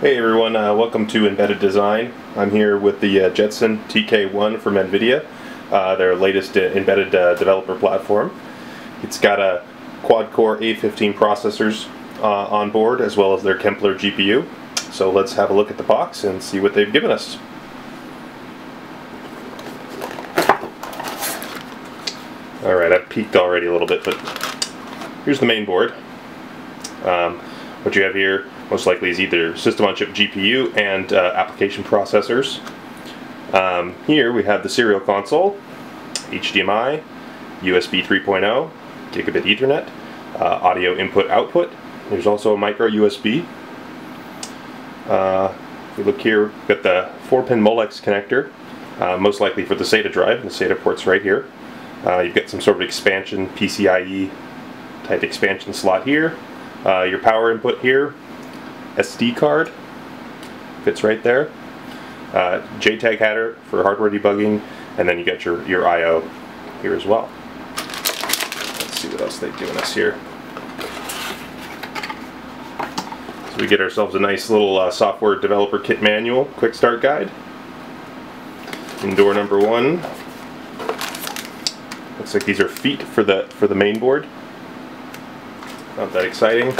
Hey everyone, uh, welcome to Embedded Design. I'm here with the uh, Jetson TK1 from NVIDIA, uh, their latest uh, embedded uh, developer platform. It's got a quad-core A15 processors uh, on board as well as their Kepler GPU. So let's have a look at the box and see what they've given us. Alright, I've peeked already a little bit, but here's the main board. Um, what you have here most likely is either system on chip GPU and uh, application processors. Um, here we have the serial console, HDMI, USB 3.0, gigabit Ethernet, uh, audio input output. There's also a micro USB. Uh, if we look here, we've got the 4-pin Molex connector, uh, most likely for the SATA drive, the SATA port's right here. Uh, you've got some sort of expansion, PCIe type expansion slot here. Uh, your power input here, SD card, fits right there. Uh, JTAG header for hardware debugging, and then you get your, your I.O. here as well. Let's see what else they've given us here. So we get ourselves a nice little uh, software developer kit manual, quick start guide. In door number one, looks like these are feet for the for the main board. Not that exciting.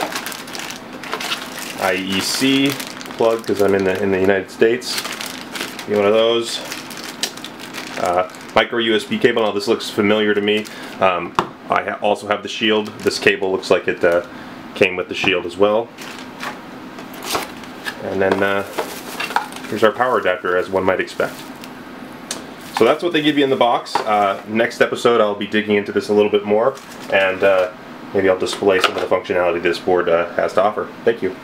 IEC plug because I'm in the in the United States. Get one of those. Uh, micro USB cable. Now this looks familiar to me. Um, I ha also have the shield. This cable looks like it uh, came with the shield as well. And then uh, here's our power adapter as one might expect. So that's what they give you in the box. Uh, next episode I'll be digging into this a little bit more and uh, maybe I'll display some of the functionality this board uh, has to offer. Thank you.